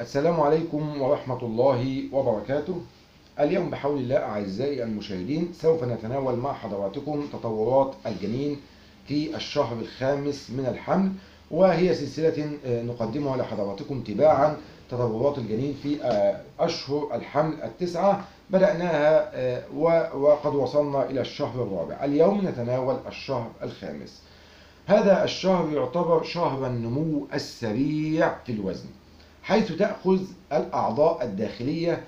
السلام عليكم ورحمة الله وبركاته. اليوم بحول الله أعزائي المشاهدين سوف نتناول مع حضراتكم تطورات الجنين في الشهر الخامس من الحمل وهي سلسلة نقدمها لحضراتكم تباعا تطورات الجنين في أشهر الحمل التسعة بدأناها وقد وصلنا إلى الشهر الرابع. اليوم نتناول الشهر الخامس. هذا الشهر يعتبر شهر النمو السريع في الوزن. حيث تأخذ الأعضاء الداخلية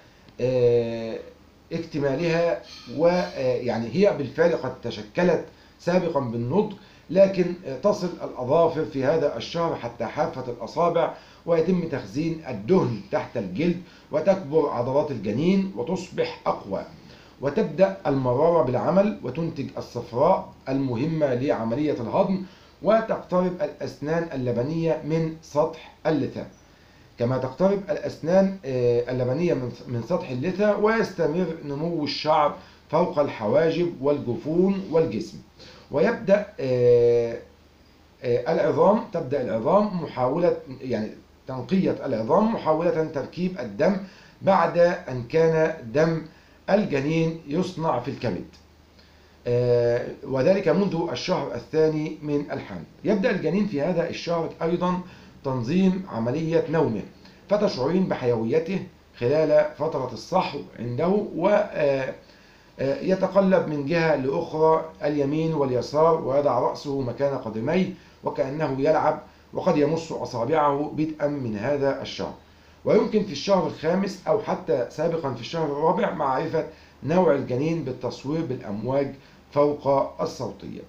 اكتمالها ويعني هي بالفعل قد تشكلت سابقا بالنضج لكن تصل الأظافر في هذا الشهر حتى حافة الأصابع ويتم تخزين الدهن تحت الجلد وتكبر عضلات الجنين وتصبح أقوى. وتبدأ المرارة بالعمل وتنتج الصفراء المهمة لعملية الهضم وتقترب الأسنان اللبنية من سطح اللثة. كما تقترب الأسنان اللبنية من سطح اللثة ويستمر نمو الشعر فوق الحواجب والجفون والجسم. ويبدأ العظام تبدأ العظام محاولة يعني تنقية العظام محاولة تركيب الدم بعد أن كان دم الجنين يصنع في الكبد. وذلك منذ الشهر الثاني من الحمل. يبدأ الجنين في هذا الشهر أيضا تنظيم عملية نومه فتشعرين بحيويته خلال فترة الصحو عنده ويتقلب من جهة لأخرى اليمين واليسار ويضع رأسه مكان قدميه وكأنه يلعب وقد يمص أصابعه بدءا من هذا الشهر. ويمكن في الشهر الخامس أو حتى سابقا في الشهر الرابع معرفة نوع الجنين بالتصوير بالأمواج فوق الصوتية.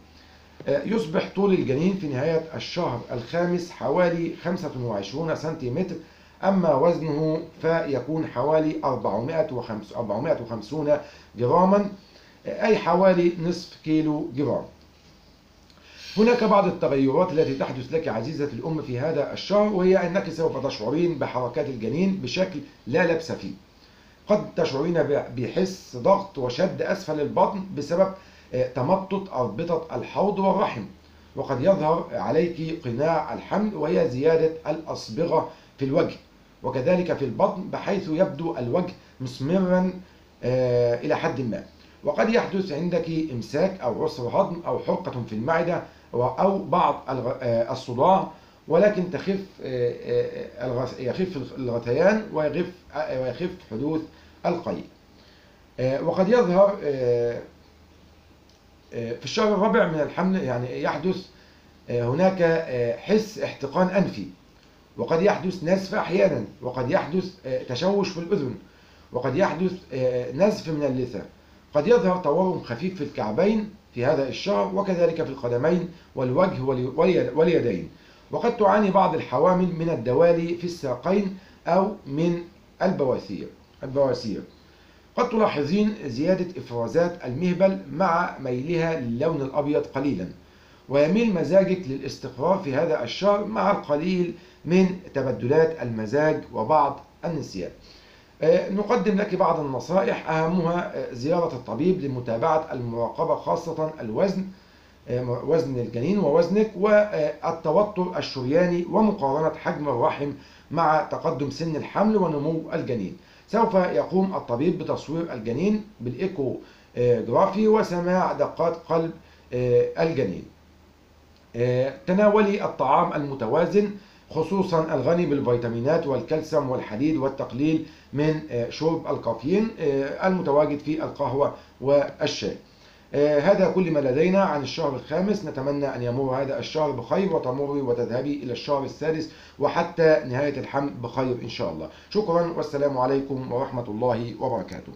يصبح طول الجنين في نهاية الشهر الخامس حوالي 25 سنتيمتر أما وزنه فيكون حوالي 450 جراما أي حوالي نصف كيلو جرام. هناك بعض التغيرات التي تحدث لك عزيزة الأم في هذا الشهر وهي أنك سوف تشعرين بحركات الجنين بشكل لا لبس فيه. قد تشعرين بحس ضغط وشد أسفل البطن بسبب تمطط أربطة الحوض والرحم. وقد يظهر عليك قناع الحمل وهي زيادة الأصبغة في الوجه. وكذلك في البطن بحيث يبدو الوجه مسمرا إلى حد ما. وقد يحدث عندك إمساك أو عسر هضم أو حرقة في المعدة أو بعض الصداع ولكن تخف يخف الغثيان ويخف ويخف حدوث القيء وقد يظهر في الشهر الرابع من الحمل يعني يحدث هناك حس احتقان أنفي. وقد يحدث نزف أحيانا وقد يحدث تشوش في الأذن وقد يحدث نزف من اللثة. قد يظهر تورم خفيف في الكعبين في هذا الشهر وكذلك في القدمين والوجه واليدين. وقد تعاني بعض الحوامل من الدوالي في الساقين أو من البواسير البواسير. قد تلاحظين زيادة إفرازات المهبل مع ميلها للون الأبيض قليلا ويميل مزاجك للاستقرار في هذا الشهر مع القليل من تبدلات المزاج وبعض النسيان. نقدم لك بعض النصائح أهمها زيارة الطبيب لمتابعة المراقبة خاصة الوزن وزن الجنين ووزنك والتوتر الشرياني ومقارنة حجم الرحم مع تقدم سن الحمل ونمو الجنين. سوف يقوم الطبيب بتصوير الجنين بال échographie وسماع دقات قلب الجنين. تناولي الطعام المتوازن خصوصا الغني بالفيتامينات والكالسيوم والحديد والتقليل من شرب الكافيين المتواجد في القهوة والشاي. هذا كل ما لدينا عن الشهر الخامس. نتمنى أن يمر هذا الشهر بخير وتمري وتذهبي إلى الشهر السادس وحتى نهاية الحمل بخير إن شاء الله. شكرا والسلام عليكم ورحمة الله وبركاته.